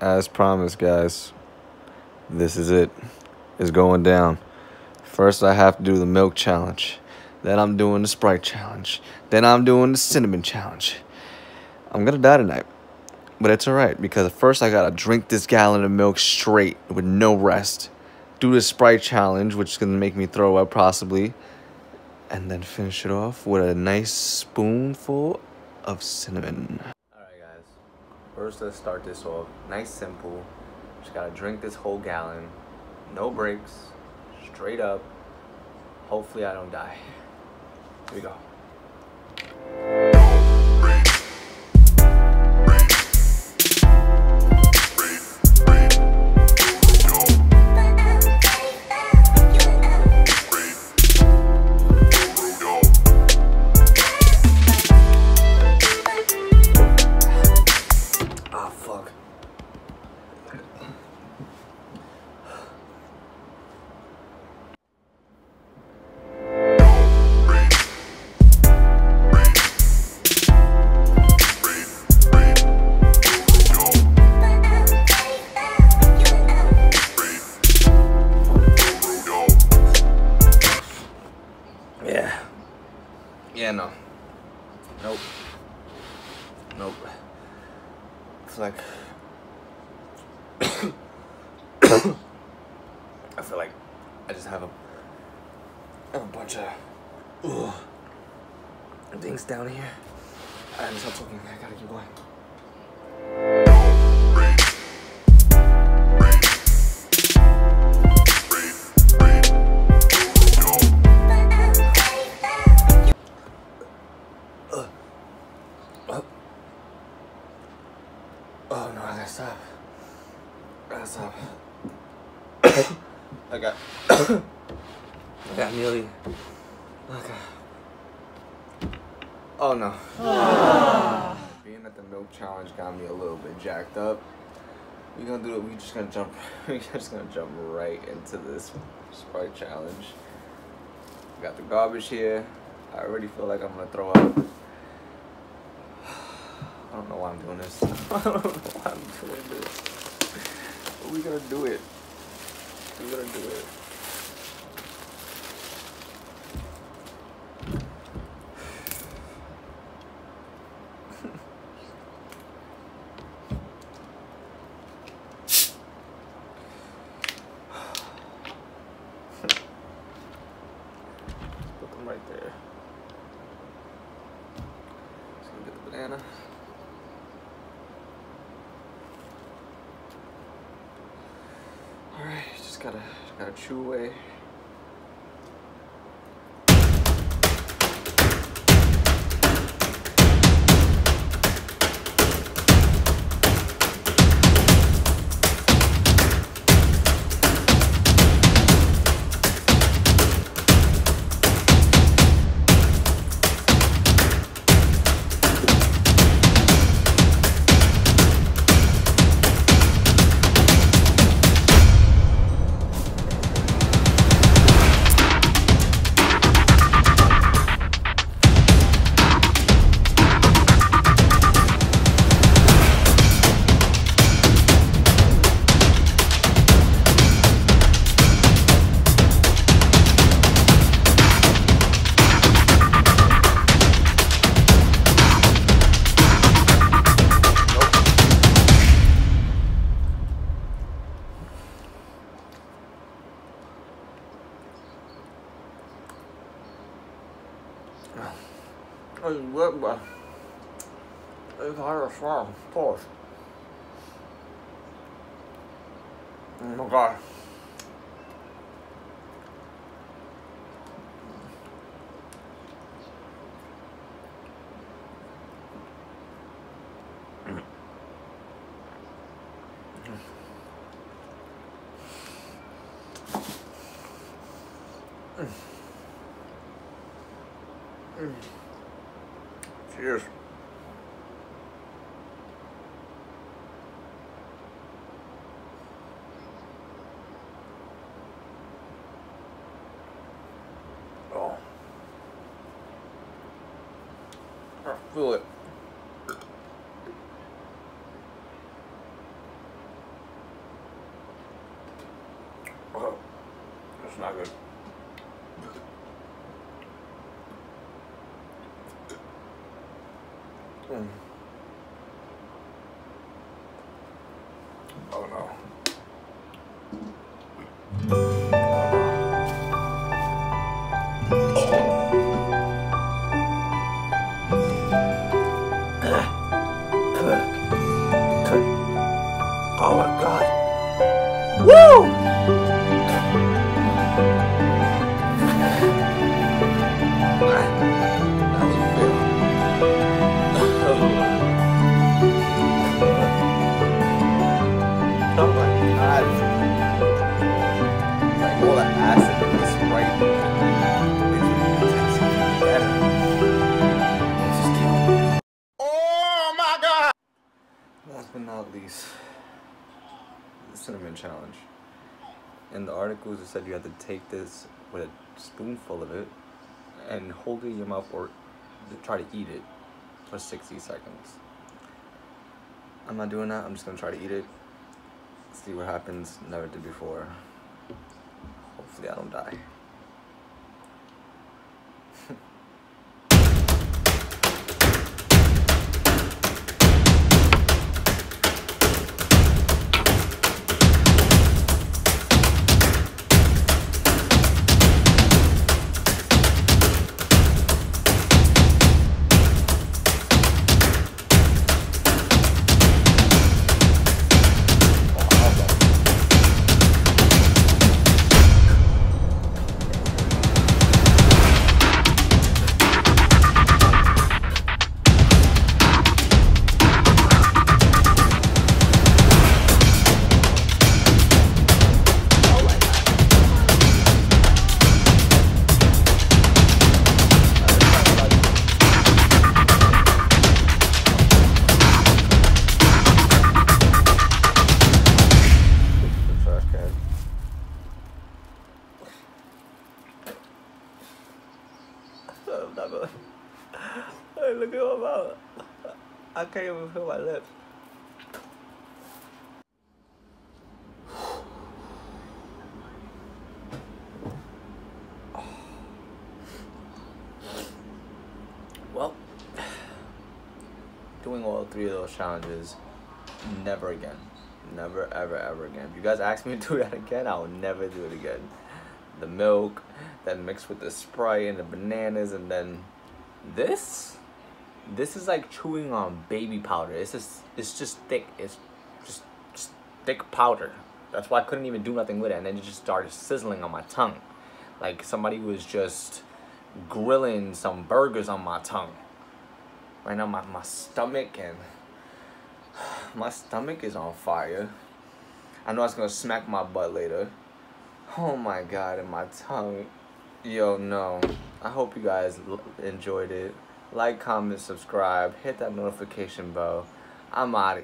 as promised, guys, this is it. It's going down. First, I have to do the milk challenge. Then, I'm doing the Sprite challenge. Then, I'm doing the cinnamon challenge. I'm gonna die tonight. But it's alright because first, I gotta drink this gallon of milk straight with no rest. Do the Sprite challenge, which is gonna make me throw up possibly. And then finish it off with a nice spoonful of cinnamon. First, let's start this off. Nice, simple. Just gotta drink this whole gallon. No breaks. Straight up. Hopefully, I don't die. Here we go. Yeah, no. Nope. Nope. It's like I feel like I just have a have a bunch of ugh, things down here. I'm stop talking. I gotta keep going. Okay. Oh no. Ah. Being at the milk challenge got me a little bit jacked up. We gonna do it. We just gonna jump. We just gonna jump right into this Sprite challenge. Got the garbage here. I already feel like I'm gonna throw up. I don't know why I'm doing this. I don't know why I'm doing this. But we gonna do it. We gonna do it. Put them right there. Just gonna get the Alright, just gotta gotta chew away. Good, but it's hard to swallow. Pause. Oh my god. Cheers. Oh. I feel it. Oh, that's not good. Mm. Oh no. Challenge. In the articles, it said you had to take this with a spoonful of it and hold it in your mouth or try to eat it for 60 seconds. I'm not doing that. I'm just gonna try to eat it. See what happens. Never did before. Hopefully, I don't die. I can't even feel my lips. Well, doing all three of those challenges, never again. Never, ever, ever again. If you guys ask me to do that again, I will never do it again. The milk, then mixed with the Sprite and the bananas, and then this. This is like chewing on baby powder. It's just, it's just thick. It's just, just thick powder. That's why I couldn't even do nothing with it, and then it just started sizzling on my tongue, like somebody was just grilling some burgers on my tongue. Right now, my, my stomach and my stomach is on fire. I know it's gonna smack my butt later. Oh my god, and my tongue. Yo, no. I hope you guys enjoyed it. Like, comment, subscribe, hit that notification bell. I'm out